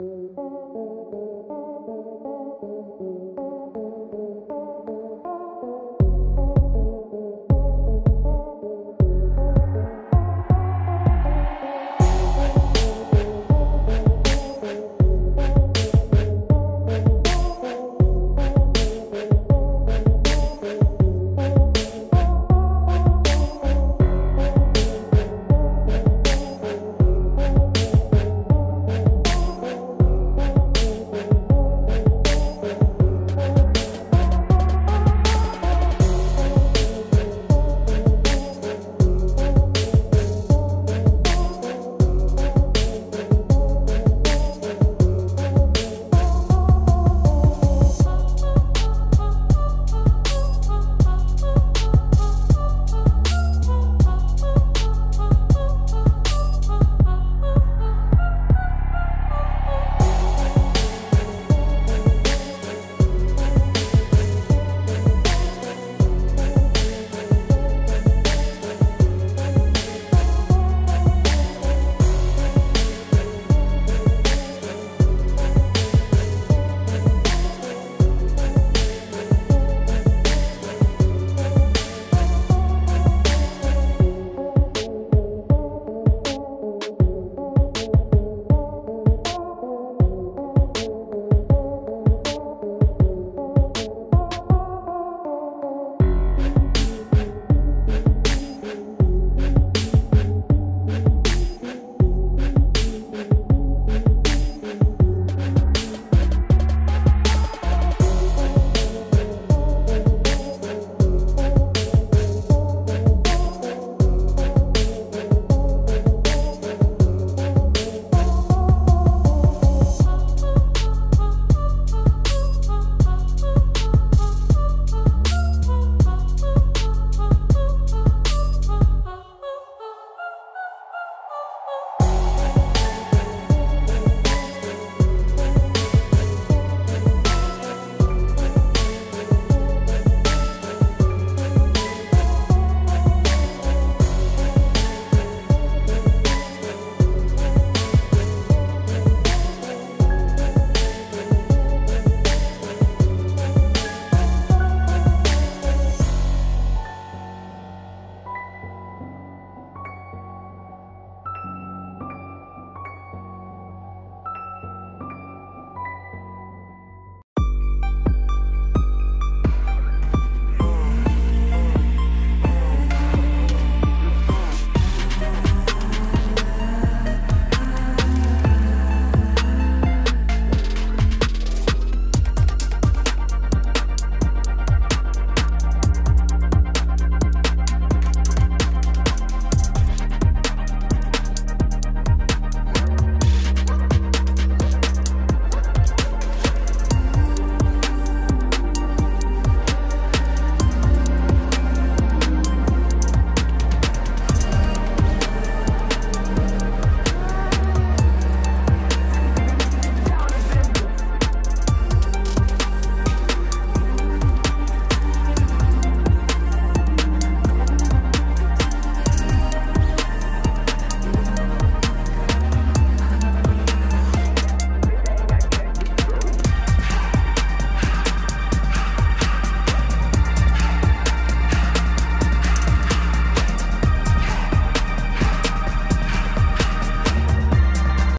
Música